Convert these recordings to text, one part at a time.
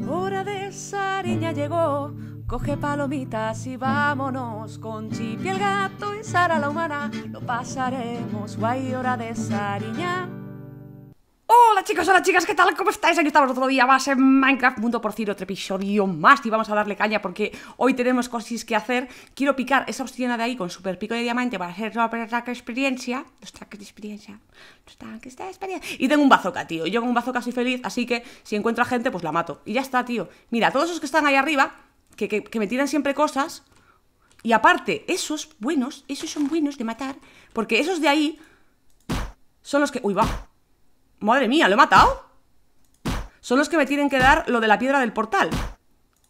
Hora de Sariña llegó, coge palomitas y vámonos con Chipi el gato y Sara la humana. Lo pasaremos guay, hora de Sariña. Hola chicos, hola chicas, ¿qué tal? ¿Cómo estáis? Aquí estamos otro día más en Minecraft Mundo por Ciro, otro episodio más y vamos a darle caña porque hoy tenemos cosas que hacer. Quiero picar esa obsidiana de ahí con super pico de diamante para hacer la track experiencia. Los traques de experiencia. Los traques de experiencia. Y tengo un bazooka, tío. Yo con un bazooka soy feliz, así que si encuentro a gente, pues la mato. Y ya está, tío. Mira, todos esos que están ahí arriba, que, que, que me tiran siempre cosas. Y aparte, esos buenos, esos son buenos de matar, porque esos de ahí son los que... Uy, va. Madre mía, ¿lo he matado? Son los que me tienen que dar lo de la piedra del portal.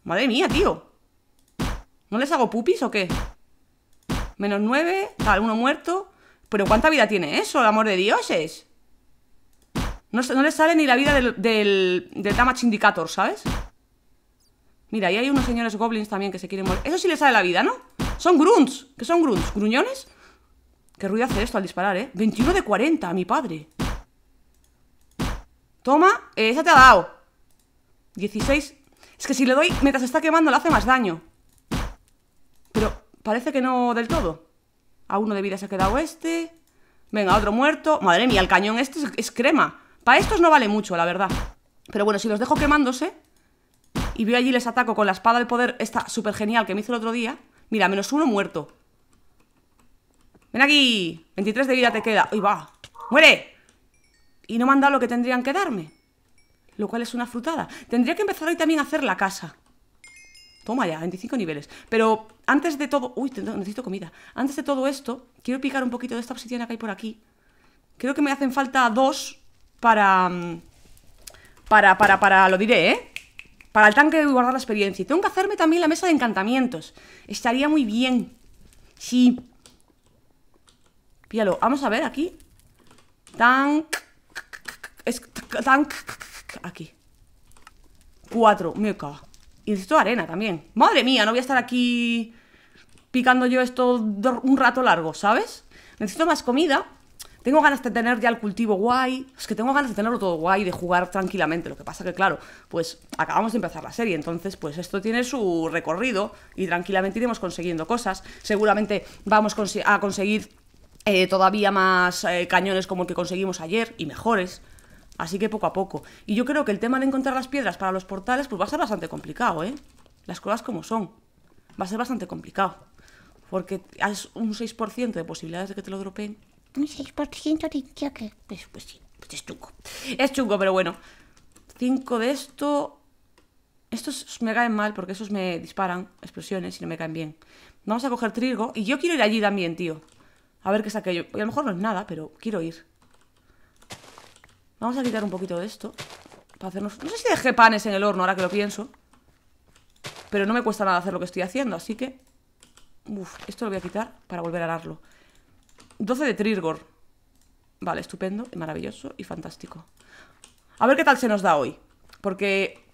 Madre mía, tío. ¿No les hago pupis o qué? Menos nueve, tal, uno muerto. ¿Pero cuánta vida tiene eso, amor de dioses? No, no les sale ni la vida del, del, del Damage Indicator, ¿sabes? Mira, ahí hay unos señores goblins también que se quieren morir. Eso sí les sale la vida, ¿no? Son grunts. ¿Qué son grunts? ¿Gruñones? ¿Qué ruido hace esto al disparar, eh? 21 de 40, mi padre. Toma, eh, esa te ha dado. 16 Es que si le doy mientras está quemando le hace más daño. Pero parece que no del todo. A uno de vida se ha quedado este. Venga, otro muerto. Madre mía, el cañón este es, es crema. Para estos no vale mucho, la verdad. Pero bueno, si los dejo quemándose Y veo allí les ataco con la espada del poder Esta súper genial que me hizo el otro día Mira, menos uno muerto. Ven aquí 23 de vida te queda. ¡Uy, va! ¡Muere! Y no me han dado lo que tendrían que darme. Lo cual es una frutada. Tendría que empezar hoy también a hacer la casa. Toma ya, 25 niveles. Pero antes de todo... Uy, necesito comida. Antes de todo esto, quiero picar un poquito de esta obsidiana que hay por aquí. Creo que me hacen falta dos para... mm, Para, para, para... Lo diré, ¿eh? Para el tanque de guardar la experiencia. Y tengo que hacerme también la mesa de encantamientos. Estaría muy bien. Sí. Píalo. Vamos a ver aquí. Tank. Es tan... Aquí. Cuatro. Me cago. Y necesito arena también. Madre mía, no voy a estar aquí picando yo esto un rato largo, ¿sabes? Necesito más comida. Tengo ganas de tener ya el cultivo guay. Es que tengo ganas de tenerlo todo guay, de jugar tranquilamente. Lo que pasa que, claro, pues acabamos de empezar la serie. Entonces, pues esto tiene su recorrido y tranquilamente iremos consiguiendo cosas. Seguramente vamos a conseguir eh, todavía más eh, cañones como el que conseguimos ayer y mejores. Así que poco a poco. Y yo creo que el tema de encontrar las piedras para los portales, pues va a ser bastante complicado, ¿eh? Las cosas como son. Va a ser bastante complicado. Porque hay un 6% de posibilidades de que te lo dropeen. Un 6% de choque. Pues, pues sí, pues es chungo. Es chungo, pero bueno. 5 de esto... Estos me caen mal porque esos me disparan explosiones y no me caen bien. Vamos a coger trigo. Y yo quiero ir allí también, tío. A ver qué es aquello. Y a lo mejor no es nada, pero quiero ir. Vamos a quitar un poquito de esto Para hacernos... No sé si dejé panes en el horno ahora que lo pienso Pero no me cuesta nada hacer lo que estoy haciendo Así que... Uf, esto lo voy a quitar para volver a darlo 12 de Trigor Vale, estupendo, maravilloso y fantástico. A ver qué tal se nos da hoy Porque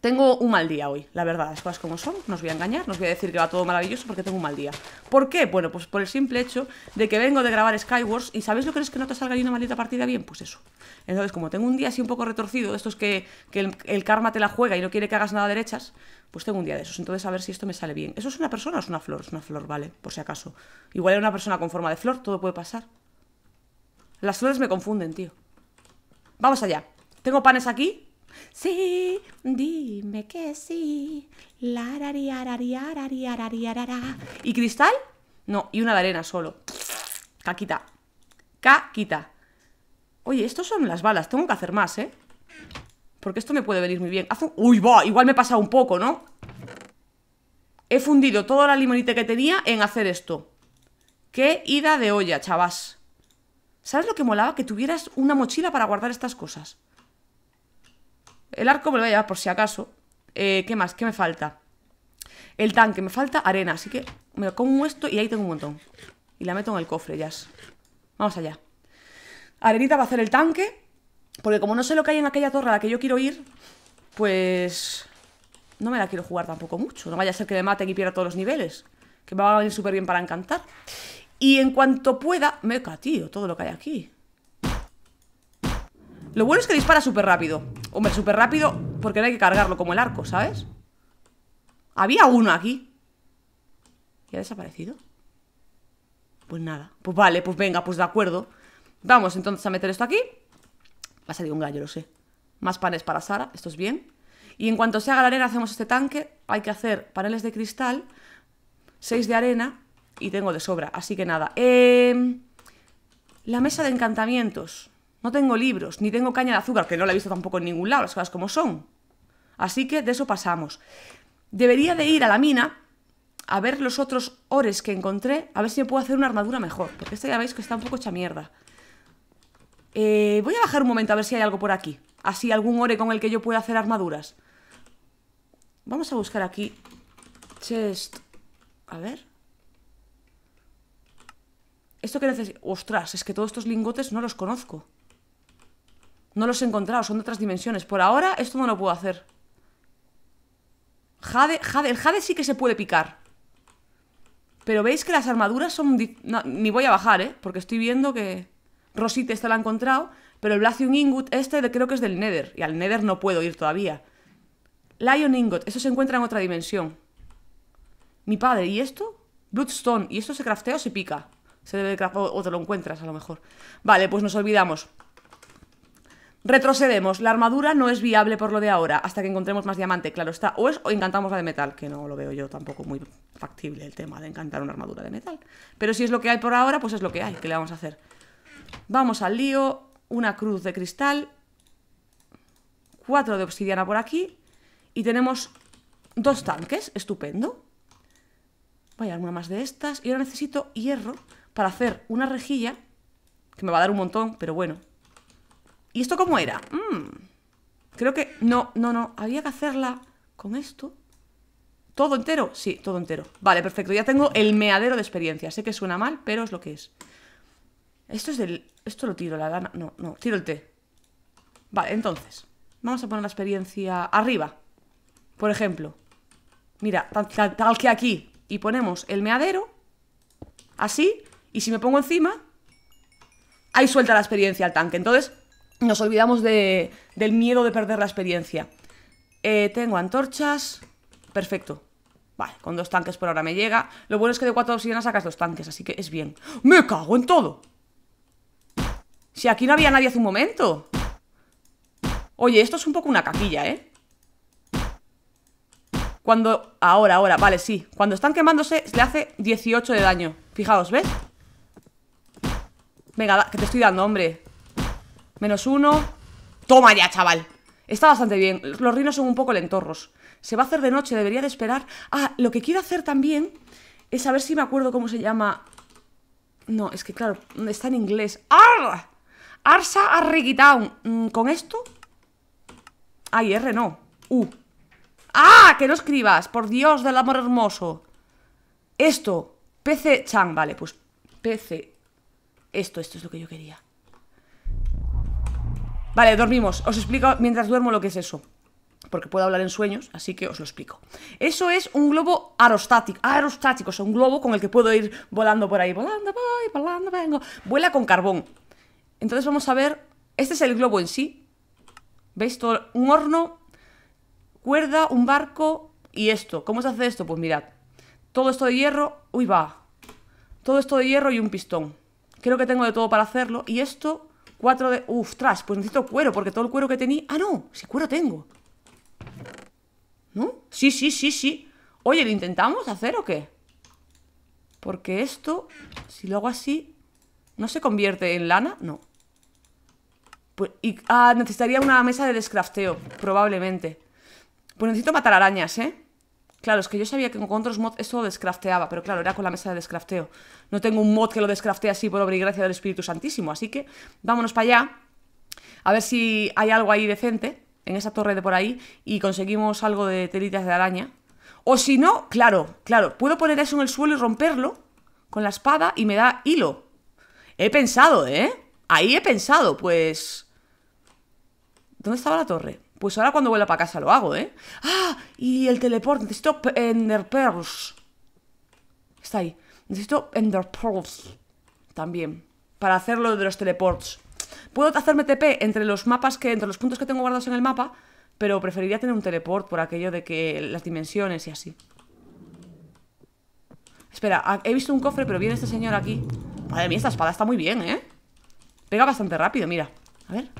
tengo un mal día hoy, la verdad, las cosas como son, no os voy a engañar, no os voy a decir que va todo maravilloso porque tengo un mal día. ¿Por qué? Bueno, pues por el simple hecho de que vengo de grabar Skywars y ¿sabéis lo que es que no te salga ni una maldita partida bien? Pues eso. Entonces, como tengo un día así un poco retorcido, estos que, que el, el, karma te la juega y no quiere que hagas nada derechas, pues tengo un día de esos. Entonces, a ver si esto me sale bien. ¿Eso es una persona o es una flor? Es una flor, vale, por si acaso. Igual era una persona con forma de flor, todo puede pasar. Las flores me confunden, tío. Vamos allá. Tengo panes aquí, Sí, dime que sí. ¿Y cristal? No, y una de arena solo. Caquita. Caquita. Oye, estos son las balas. Tengo que hacer más, ¿eh? Porque esto me puede venir muy bien. Uy, va, igual me pasa un poco, ¿no? He fundido toda la limonita que tenía en hacer esto. Qué ida de olla, chavas. ¿Sabes lo que molaba? Que tuvieras una mochila para guardar estas cosas. El arco me lo voy a llevar por si acaso. Eh, ¿Qué más? ¿Qué me falta? El tanque, me falta arena, así que me como esto y ahí tengo un montón. Y la meto en el cofre, ya. Vamos allá. Arenita va a hacer el tanque. Porque como no sé lo que hay en aquella torre a la que yo quiero ir, pues... No me la quiero jugar tampoco mucho. No vaya a ser que me maten y pierda todos los niveles. Que me va a venir súper bien para encantar. Y en cuanto pueda... Meca, tío, todo lo que hay aquí. Lo bueno es que dispara súper rápido Hombre, súper rápido porque no hay que cargarlo como el arco, ¿sabes? Había uno aquí. ¿Y ha desaparecido? Pues nada. Pues vale, pues venga, pues de acuerdo. Vamos entonces a meter esto aquí. Va a salir un gallo, lo sé. Más panes para Sara, esto es bien. Y en cuanto se haga la arena, hacemos este tanque. Hay que hacer paneles de cristal, 6 de arena y tengo de sobra. Así que nada. Eh, la mesa de encantamientos. No tengo libros, ni tengo caña de azúcar, que no la he visto tampoco en ningún lado, las cosas como son. Así que de eso pasamos. Debería de ir a la mina a ver los otros ores que encontré, a ver si me puedo hacer una armadura mejor, porque esta ya veis que está un poco hecha mierda. Eh, voy a bajar un momento a ver si hay algo por aquí. Así, algún ore con el que yo pueda hacer armaduras. Vamos a buscar aquí. Chest. A ver. Esto que necesito... Ostras, es que todos estos lingotes no los conozco. No los he encontrado, son de otras dimensiones. Por ahora esto no lo puedo hacer. Jade, jade, el jade sí que se puede picar. Pero veis que las armaduras son... ni voy a bajar, ¿eh? Porque estoy viendo que... Rosite este la ha encontrado, pero el Blacium Ingot este creo que es del Nether. Y al Nether no puedo ir todavía. Lion Ingot, eso se encuentra en otra dimensión. Mi padre, ¿y esto? Bloodstone, ¿y esto se craftea o se pica? Se debe craftear o te lo encuentras a lo mejor. Vale, pues nos olvidamos. Retrocedemos. La armadura no es viable por lo de ahora, hasta que encontremos más diamante, claro está. O es o encantamos la de metal, que no lo veo yo tampoco muy factible el tema de encantar una armadura de metal. Pero si es lo que hay por ahora, pues es lo que hay. ¿Qué le vamos a hacer? Vamos al lío. Una cruz de cristal. Cuatro de obsidiana por aquí. Y tenemos dos tanques. Estupendo. Voy a dar una más de estas. Y ahora necesito hierro para hacer una rejilla. Que me va a dar un montón, pero bueno, ¿Y esto cómo era? Mm. Creo que... No, no, no. Había que hacerla con esto. ¿Todo entero? Sí, todo entero. Vale, perfecto. Ya tengo el meadero de experiencia. Sé que suena mal, pero es lo que es. Esto es del... Esto lo tiro, la lana... No, no. Tiro el té. Vale, entonces. Vamos a poner la experiencia arriba. Por ejemplo. Mira, tal, tal que aquí. Y ponemos el meadero. Así. Y si me pongo encima... Ahí suelta la experiencia al tanque. Entonces, nos olvidamos de, del miedo de perder la experiencia. Eh, tengo antorchas. Perfecto. Vale, con dos tanques por ahora me llega. Lo bueno es que de cuatro obsidianas sacas dos tanques, así que es bien. ¡Me cago en todo! Si aquí no había nadie hace un momento. Oye, esto es un poco una caquilla, ¿eh? Cuando... Ahora, ahora, vale, sí. Cuando están quemándose le hace 18 de daño. Fijaos, ¿ves? Venga, que te estoy dando, hombre. Menos uno. Toma ya, chaval. Está bastante bien. Los rinos son un poco lentorros. Se va a hacer de noche, debería de esperar. Ah, lo que quiero hacer también es a ver si me acuerdo cómo se llama. No, es que claro, está en inglés. ¡Ar! Arsa Arrigitown. Mm, ¿Con esto? Ay, R no. U. ¡Ah! Que no escribas. Por Dios del amor hermoso. Esto. PC Chang. Vale, pues PC. Esto, esto es lo que yo quería. Vale, dormimos. Os explico mientras duermo lo que es eso. Porque puedo hablar en sueños, así que os lo explico. Eso es un globo aerostático. Aerostático, o sea, un globo con el que puedo ir volando por ahí. Volando voy, volando vengo. Vuela con carbón. Entonces vamos a ver. Este es el globo en sí. ¿Veis? Todo, un horno, cuerda, un barco y esto. ¿Cómo se hace esto? Pues mirad. Todo esto de hierro. Uy, va. Todo esto de hierro y un pistón. Creo que tengo de todo para hacerlo. Y esto Cuatro de... Uf, tras, pues necesito cuero, porque todo el cuero que tenía... Ah, no, si cuero tengo. ¿No? Sí, sí, sí, sí. Oye, ¿lo intentamos hacer o qué? Porque esto, si lo hago así, ¿no se convierte en lana? No. Pues, y, ah, necesitaría una mesa de descrafteo, probablemente. Pues necesito matar arañas, ¿eh? Claro, es que yo sabía que con otros mods esto lo descrafteaba, pero claro, era con la mesa de descrafteo. No tengo un mod que lo descraftee así por obra y gracia del Espíritu Santísimo, así que vámonos para allá, a ver si hay algo ahí decente, en esa torre de por ahí, y conseguimos algo de telitas de araña. O si no, claro, claro, puedo poner eso en el suelo y romperlo con la espada y me da hilo. He pensado, ¿eh? Ahí he pensado, pues... ¿Dónde estaba la torre? Pues ahora cuando vuelva para casa lo hago, ¿eh? ¡Ah! Y el teleport. Necesito Ender Pearls. Está ahí. Necesito Ender Pearls. También. Para hacerlo de los teleports. Puedo hacerme TP entre los mapas que... Entre los puntos que tengo guardados en el mapa. Pero preferiría tener un teleport por aquello de que las dimensiones y así. Espera, he visto un cofre, pero viene este señor aquí. Madre mía, esta espada está muy bien, ¿eh? Pega bastante rápido, mira. A ver.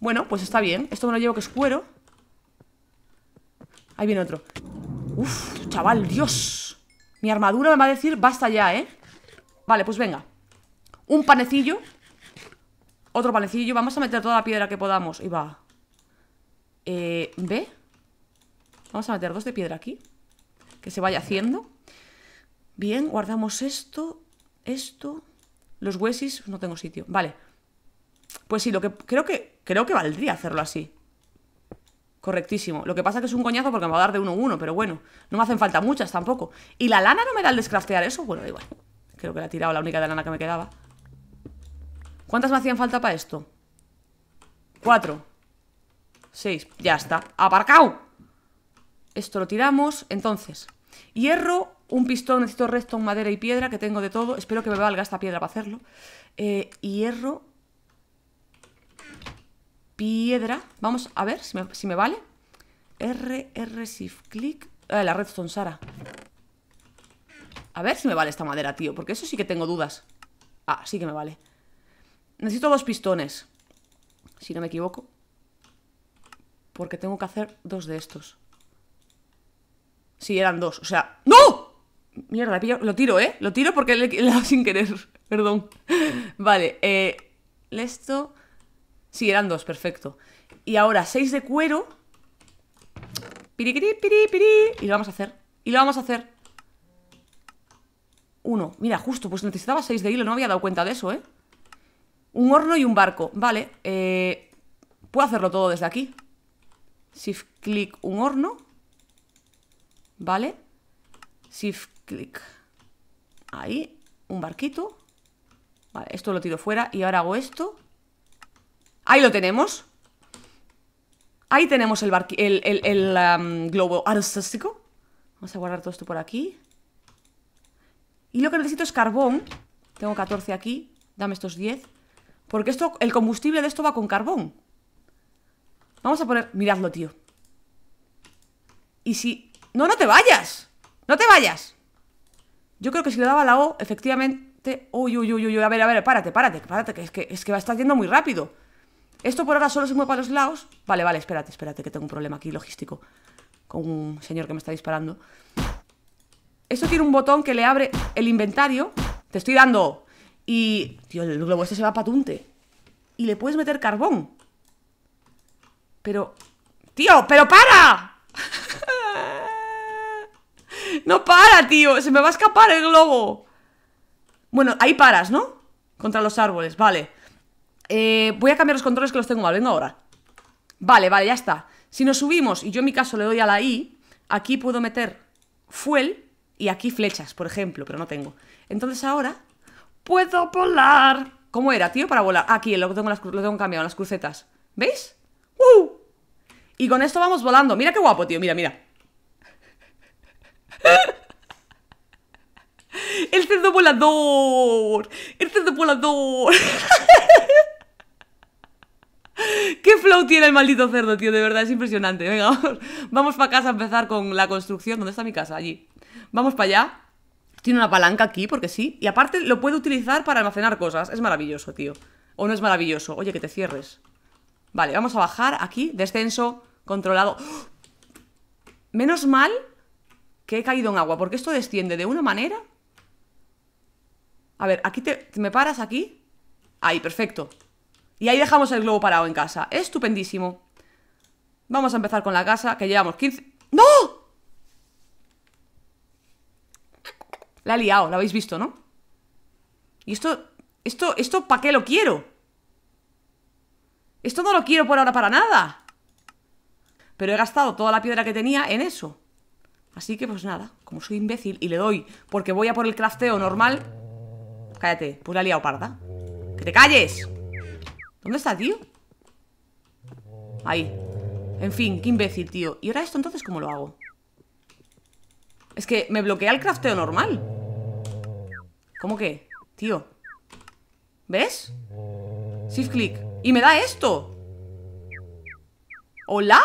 Bueno, pues está bien. Esto me lo llevo que es cuero. Ahí viene otro. Uf, chaval, Dios. Mi armadura me va a decir basta ya, ¿eh? Vale, pues venga. Un panecillo. Otro panecillo. Vamos a meter toda la piedra que podamos. Y va. Eh, ¿Ve? Vamos a meter dos de piedra aquí. Que se vaya haciendo. Bien, guardamos esto. Esto. Los huesis. No tengo sitio. Vale. Pues sí, lo que creo que creo que valdría hacerlo así. Correctísimo. Lo que pasa es que es un coñazo porque me va a dar de uno a uno, pero bueno, no me hacen falta muchas tampoco. ¿Y la lana no me da el descraftear eso? Bueno, da igual. Creo que la he tirado la única de lana que me quedaba. ¿Cuántas me hacían falta para esto? Cuatro. Seis. Ya está. ¡Aparcado! Esto lo tiramos. Entonces, hierro, un pistón, necesito resto, madera y piedra, que tengo de todo. Espero que me valga esta piedra para hacerlo. Eh, hierro, piedra. Vamos a ver si me, vale. R, R, shift, click. Eh, la redstone, Sara. A ver si me vale esta madera, tío. Porque eso sí que tengo dudas. Ah, sí que me vale. Necesito dos pistones. Si no me equivoco. Porque tengo que hacer dos de estos. Sí, eran dos. O sea... ¡No! Mierda, lo tiro, ¿eh? Lo tiro porque le he sin querer. Perdón. Vale, eh... Esto... Sí, eran dos, perfecto. Y ahora seis de cuero. Piri, piri, piri, Y lo vamos a hacer. Y lo vamos a hacer. Uno. Mira, justo, pues necesitaba seis de hilo. No había dado cuenta de eso, ¿eh? Un horno y un barco. Vale. Eh, puedo hacerlo todo desde aquí. Shift click un horno. Vale. Shift click. Ahí. Un barquito. Vale, esto lo tiro fuera. Y ahora hago esto. Ahí lo tenemos. Ahí tenemos el, el, globo aerostático. Vamos a guardar todo esto por aquí. Y lo que necesito es carbón. Tengo 14 aquí. Dame estos 10. Porque esto, el combustible de esto va con carbón. Vamos a poner... Miradlo, tío. Y si... ¡No, no te vayas! ¡No te vayas! Yo creo que si le daba la O, efectivamente... Uy, uy, uy, uy, a ver, a ver, párate, párate, párate, es que, es que va a estar yendo muy rápido. Esto por ahora solo se mueve para los lados. Vale, vale, espérate, espérate, que tengo un problema aquí logístico. Con un señor que me está disparando. Esto tiene un botón que le abre el inventario. Te estoy dando. Y... Tío, el globo este se va patunte. Y le puedes meter carbón. Pero... ¡Tío! ¡Pero para! ¡No para, tío! Se me va a escapar el globo. Bueno, ahí paras, ¿no? Contra los árboles, vale. Eh, voy a cambiar los controles que los tengo mal, vengo ahora. Vale, vale, ya está. Si nos subimos, y yo en mi caso le doy a la I Aquí puedo meter fuel Y aquí flechas, por ejemplo, pero no tengo. Entonces ahora Puedo volar. ¿Cómo era, tío, para volar? Aquí, lo tengo, las, lo tengo cambiado, las crucetas. ¿Veis? ¡Uh! Y con esto vamos volando. Mira qué guapo, tío, mira, mira. El cerdo volador. El cerdo volador. ¿Qué flow tiene el maldito cerdo, tío? De verdad, es impresionante. Venga, vamos, para casa a empezar con la construcción. ¿Dónde está mi casa? Allí. Vamos para allá. Tiene una palanca aquí, porque sí. Y aparte lo puedo utilizar para almacenar cosas. Es maravilloso, tío. ¿O no es maravilloso? Oye, que te cierres. Vale, vamos a bajar aquí. Descenso controlado. Menos mal que he caído en agua, porque esto desciende de una manera... A ver, aquí te, me paras aquí. Ahí, perfecto. Y ahí dejamos el globo parado en casa. Estupendísimo. Vamos a empezar con la casa, que llevamos 15... ¡No! La he liado, la habéis visto, ¿no? Y esto... Esto, esto, ¿para qué lo quiero? Esto no lo quiero por ahora para nada. Pero he gastado toda la piedra que tenía en eso. Así que pues nada, como soy imbécil y le doy porque voy a por el crafteo normal... Cállate, pues la he liado parda. ¡Que te calles! ¿Dónde está, tío? Ahí En fin, qué imbécil, tío ¿Y ahora esto entonces cómo lo hago? Es que me bloquea el crafteo normal ¿Cómo que? Tío ¿Ves? Shift click Y me da esto ¡Hola!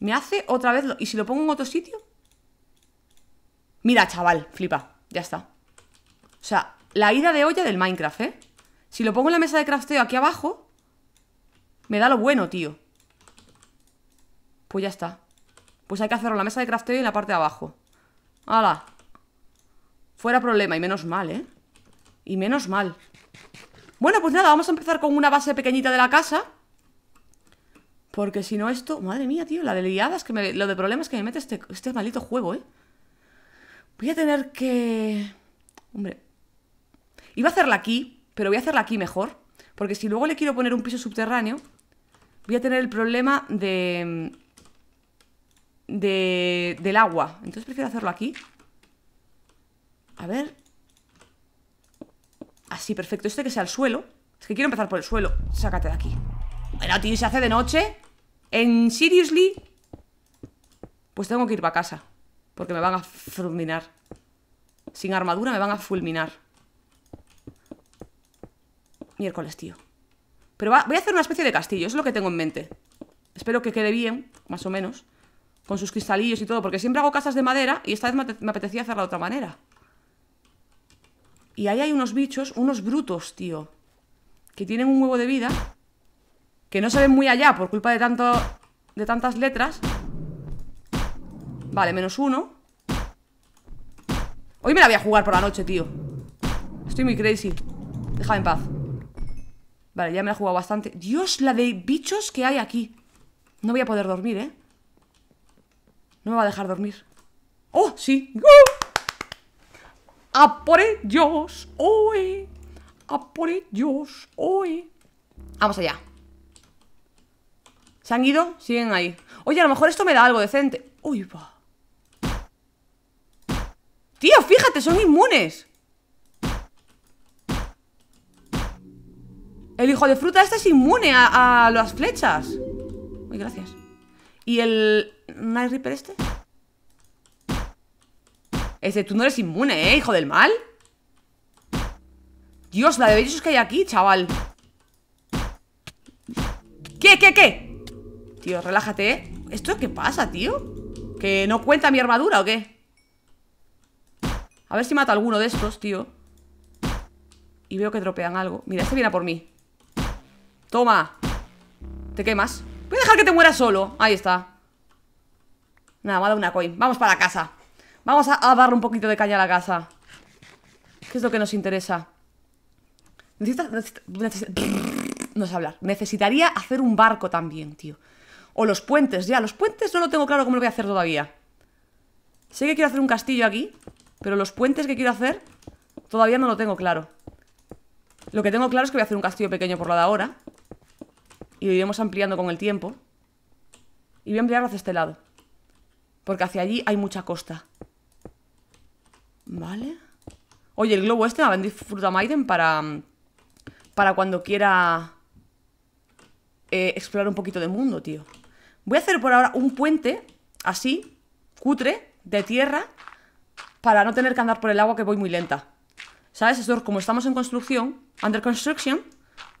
Me hace otra vez... ¿Y si lo pongo en otro sitio? Mira, chaval, flipa. Ya está. O sea, la ida de olla del Minecraft, ¿eh? Si lo pongo en la mesa de crafteo aquí abajo, me da lo bueno, tío. Pues ya está. Pues hay que hacerlo en la mesa de crafteo y en la parte de abajo. ¡Hala! Fuera problema, y menos mal, ¿eh? Y menos mal. Bueno, pues nada, vamos a empezar con una base pequeñita de la casa. Porque si no esto... Madre mía, tío, la de liadas que me... Lo de problemas que me mete este, este maldito juego, ¿eh? Voy a tener que... Hombre... Iba a hacerla aquí, pero voy a hacerla aquí mejor. Porque si luego le quiero poner un piso subterráneo, voy a tener el problema de... de del agua. Entonces prefiero hacerlo aquí. A ver... Así, perfecto. Este que sea el suelo. Es que quiero empezar por el suelo. Sácate de aquí. Bueno, tío, se hace de noche. En Seriously. Pues tengo que ir para casa. Porque me van a fulminar. Sin armadura me van a fulminar. Miércoles, tío. Pero voy a hacer una especie de castillo. Eso es lo que tengo en mente. Espero que quede bien, más o menos. Con sus cristalillos y todo. Porque siempre hago casas de madera y esta vez me apetecía hacerla de otra manera. Y ahí hay unos bichos, unos brutos, tío. Que tienen un huevo de vida. Que no se ven muy allá por culpa de tanto. De tantas letras. Vale, menos uno. Hoy me la voy a jugar por la noche, tío. Estoy muy crazy. Déjame en paz. Vale, ya me la he jugado bastante. Dios, la de bichos que hay aquí. No voy a poder dormir, ¿eh? No me va a dejar dormir. ¡Oh, sí! ¡Uh! ¡A por ellos! ¡Oe! ¡A por ellos! ¡Oe! Vamos allá. ¿Se han ido? Siguen ahí. Oye, a lo mejor esto me da algo decente. ¡Uy, va! Tío, fíjate, son inmunes. El hijo de fruta este es inmune a, las flechas. Uy, gracias. ¿Y el Night Reaper este? Ese, tú no eres inmune, ¿eh? Hijo del mal Dios, la de bichos que hay aquí, chaval ¿Qué, qué, qué? Tío, relájate, ¿eh? ¿Esto qué pasa, tío? ¿Que no cuenta mi armadura o qué? A ver si mata alguno de estos, tío Y veo que tropean algo Mira, este viene a por mí Toma Te quemas Voy a dejar que te mueras solo Ahí está Nada, me ha dado una coin Vamos para casa Vamos a, darle un poquito de caña a la casa. ¿Qué es lo que nos interesa? Necesita, no sé hablar. Necesitaría hacer un barco también, tío. O los puentes, ya. Los puentes no lo tengo claro cómo lo voy a hacer todavía. Sé que quiero hacer un castillo aquí, pero los puentes que quiero hacer todavía no lo tengo claro. Lo que tengo claro es que voy a hacer un castillo pequeño por lo de ahora. Y lo iremos ampliando con el tiempo. Y voy a ampliarlo hacia este lado. Porque hacia allí hay mucha costa. Vale. Oye, el globo este me va a vender fruta Maiden para... Para cuando quiera... Eh, explorar un poquito de mundo, tío. Voy a hacer por ahora un puente, así, cutre, de tierra, para no tener que andar por el agua que voy muy lenta. ¿Sabes? Esto, como estamos en construcción, under construction,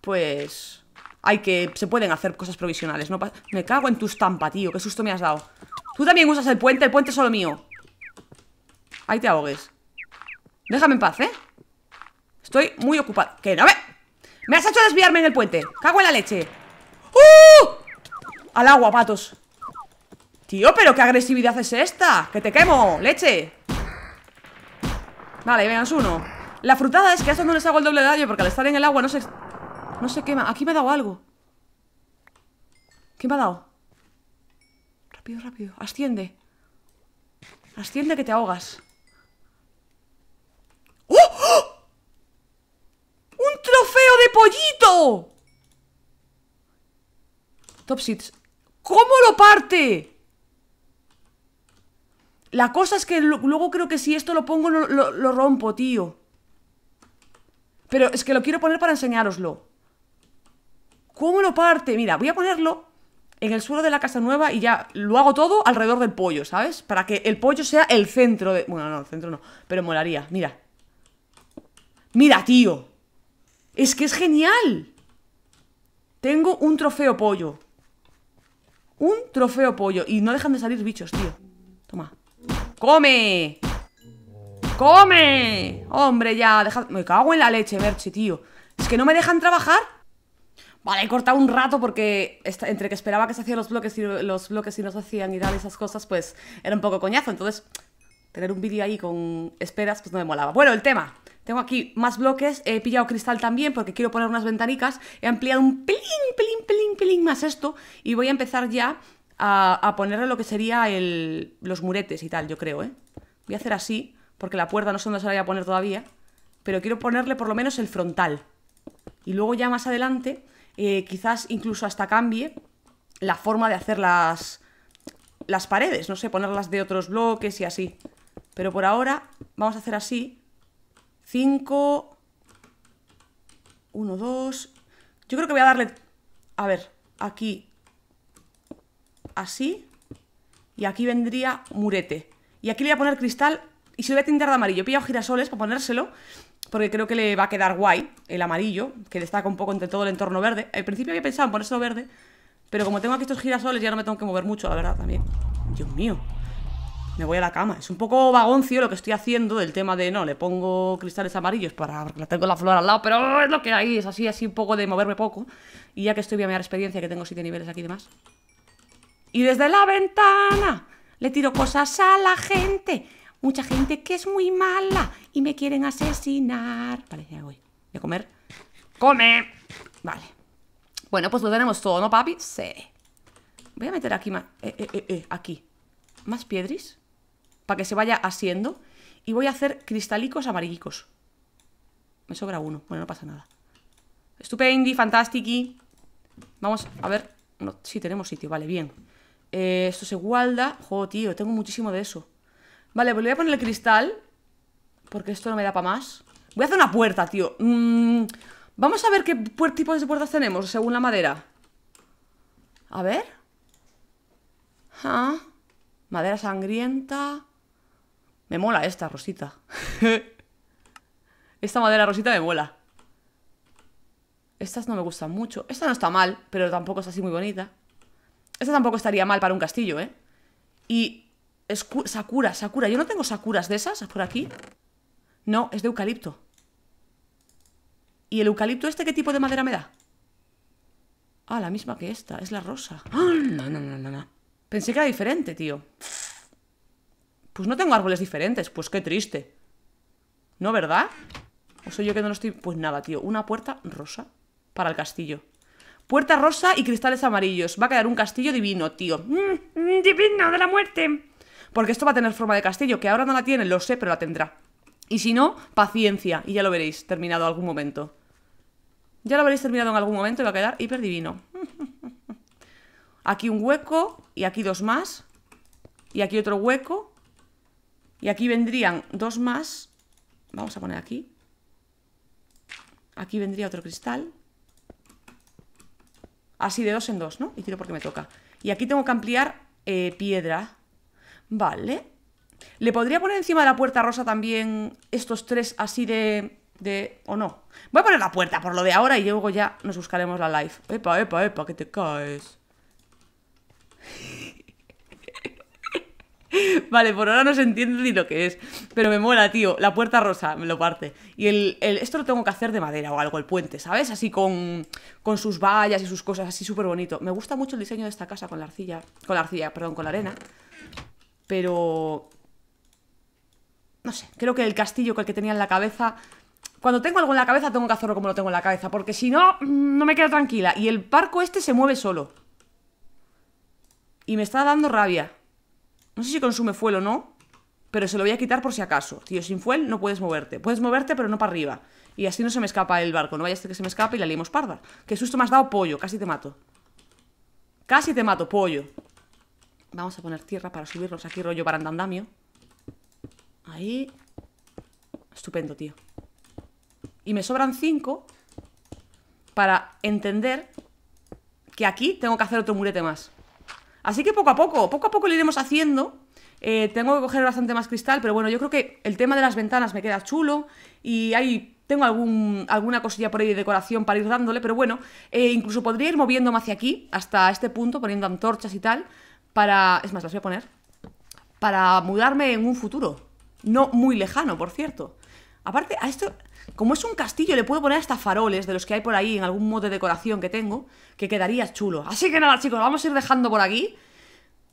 pues hay que... Se pueden hacer cosas provisionales, ¿no? Me cago en tu estampa, tío, qué susto me has dado. Tú también usas el puente, el puente es solo mío. Ahí te ahogues. Déjame en paz, ¿eh? Estoy muy ocupado ¿Qué? no me... Me has hecho desviarme en el puente Cago en la leche ¡Uh! Al agua, patos Tío, pero qué agresividad es esta Que te quemo, leche Vale, vean uno La frutada es que a eso no les hago el doble daño Porque al estar en el agua no se... No se quema Aquí me ha dado algo ¿Qué me ha dado? Rápido, rápido Asciende Asciende que te ahogas ¡Un trofeo de pollito! Topsits. ¿Cómo lo parte? La cosa es que luego creo que si esto lo pongo lo rompo, tío. Pero es que lo quiero poner para enseñároslo. ¿Cómo lo parte? Mira, voy a ponerlo en el suelo de la casa nueva y ya lo hago todo alrededor del pollo, ¿sabes? Para que el pollo sea el centro de... Bueno, no, el centro no, pero molaría, mira. Mira, tío. Es que es genial. Tengo un trofeo pollo. Un trofeo pollo. Y no dejan de salir bichos, tío. Toma. ¡Come! ¡Come! Hombre, ya, deja... Me cago en la leche, Merche, tío. Es que no me dejan trabajar. Vale, he cortado un rato porque entre que esperaba que se hacían los bloques y los bloques y no se hacían y tal, esas cosas, pues era un poco coñazo. Entonces, tener un vídeo ahí con esperas, pues no me molaba. Bueno, el tema. Tengo aquí más bloques, he pillado cristal también porque quiero poner unas ventanicas. He ampliado un pelín, pelín, pelín, pelín más esto y voy a empezar ya a, a ponerle lo que sería el, los muretes y tal, yo creo, ¿eh? Voy a hacer así, porque la puerta no sé dónde se la voy a poner todavía, pero quiero ponerle por lo menos el frontal. Y luego ya más adelante, eh, quizás incluso hasta cambie la forma de hacer las, las paredes, no sé, ponerlas de otros bloques y así. Pero por ahora vamos a hacer así. 5... 1, 2... Yo creo que voy a darle... A ver, aquí... Así. Y aquí vendría murete. Y aquí le voy a poner cristal y se lo voy a tintar de amarillo. He pillado girasoles para ponérselo, porque creo que le va a quedar guay el amarillo, que destaca un poco entre todo el entorno verde. Al principio había pensado en ponérselo verde, pero como tengo aquí estos girasoles ya no me tengo que mover mucho, la verdad, también. Dios mío. Me voy a la cama. Es un poco vagoncio lo que estoy haciendo del tema de, no, le pongo cristales amarillos para la tengo la flor al lado, pero es lo que hay, es así, así un poco de moverme poco. Y ya que estoy voy a mirar experiencia, que tengo 7 niveles aquí y demás. Y desde la ventana le tiro cosas a la gente. Mucha gente que es muy mala y me quieren asesinar. Vale, ya voy. Voy a comer. ¡Come! Vale. Bueno, pues lo tenemos todo, ¿no, papi? Sí. Voy a meter aquí más... Eh, eh, eh, eh, aquí. Más piedris. Para que se vaya asiendo. Y voy a hacer cristalicos amarillicos. Me sobra uno. Bueno, no pasa nada. Estupendi, fantastiqui. Vamos a ver. No, sí, tenemos sitio, vale, bien. Eh, esto se guarda. Joder, tío, tengo muchísimo de eso. Vale, pues le voy a poner el cristal. Porque esto no me da para más. Voy a hacer una puerta, tío. Mm, vamos a ver qué tipos de puertas tenemos según la madera. A ver. Ah, madera sangrienta. Me mola esta, Rosita. esta madera rosita me mola. Estas no me gustan mucho. Esta no está mal, pero tampoco es así muy bonita. Esta tampoco estaría mal para un castillo, ¿eh? Y... Sakura, Sakura. Yo no tengo Sakuras de esas por aquí. No, es de eucalipto. ¿Y el eucalipto este qué tipo de madera me da? Ah, la misma que esta. Es la rosa. ¡Ah! No, no, no, no. Pensé que era diferente, tío. Pues no tengo árboles diferentes. Pues qué triste. ¿No, verdad? ¿O soy yo que no lo estoy...? Pues nada, tío. Una puerta rosa para el castillo. Puerta rosa y cristales amarillos. Va a quedar un castillo divino, tío. Mm, mm, divino de la muerte. Porque esto va a tener forma de castillo, que ahora no la tiene, lo sé, pero la tendrá. Y si no, paciencia, y ya lo veréis terminado algún momento. Ya lo veréis terminado en algún momento y va a quedar hiper divino. Aquí un hueco y aquí dos más. Y aquí otro hueco. Y aquí vendrían dos más. Vamos a poner aquí. Aquí vendría otro cristal. Así de dos en dos, ¿no? Y tiro porque me toca. Y aquí tengo que ampliar eh, piedra. Vale. ¿Le podría poner encima de la puerta rosa también estos tres así de... de... o no? Voy a poner la puerta por lo de ahora y luego ya nos buscaremos la live. Epa, epa, epa, que te caes. Vale, por ahora no se entiende ni lo que es. Pero me mola, tío. La puerta rosa me lo parte. Y el, el- esto lo tengo que hacer de madera o algo, el puente, ¿sabes? Así con, con sus vallas y sus cosas, así súper bonito. Me gusta mucho el diseño de esta casa con la arcilla. Con la arcilla, perdón, con la arena. Pero. No sé, creo que el castillo que tenía en la cabeza. Cuando tengo algo en la cabeza, tengo que hacerlo como lo tengo en la cabeza. Porque si no, mm, no me quedo tranquila. Y el barco este se mueve solo. Y me está dando rabia. No sé si consume fuel o no, pero se lo voy a quitar por si acaso. Tío, sin fuel no puedes moverte. Puedes moverte, pero no para arriba. Y así no se me escapa el barco. No vaya a ser que se me escape y la liemos parda. Qué susto me has dado, pollo. Casi te mato. Casi te mato, pollo. Vamos a poner tierra para subirnos aquí, rollo para andamio. Ahí. Estupendo, tío. Y me sobran cinco para entender que aquí tengo que hacer otro murete más. Así que poco a poco, poco a poco lo iremos haciendo Eh, tengo que coger bastante más cristal, pero bueno, yo creo que el tema de las ventanas me queda chulo y hay, tengo alguna cosilla por ahí de decoración para ir dándole, pero bueno, eh, incluso podría ir moviéndome hacia aquí, hasta este punto, poniendo antorchas y tal, para... Es más, las voy a poner. Para mudarme en un futuro. No muy lejano, por cierto. Aparte, a esto, como es un castillo, le puedo poner hasta faroles de los que hay por ahí en algún modo de decoración que tengo, que quedaría chulo. Así que nada, chicos, vamos a ir dejando por aquí.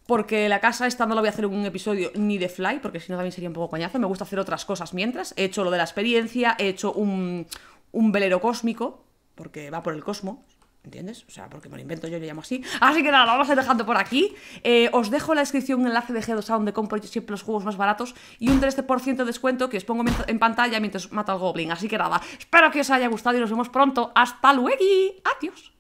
Porque la casa esta no la voy a hacer en un episodio ni de Fly, porque si no también sería un poco coñazo. Me gusta hacer otras cosas mientras. He hecho lo de la experiencia, he hecho un, un velero cósmico, porque va por el cosmos. ¿Entiendes? O sea, porque me lo invento yo y lo llamo así. Así que nada, lo vamos a ir dejando por aquí. Eh, os dejo en la descripción un enlace de G2A donde compro yo siempre los juegos más baratos y un 3% de descuento que os pongo en pantalla mientras mato al Goblin. Así que nada, espero que os haya gustado y nos vemos pronto. ¡Hasta luego! ¡Adiós!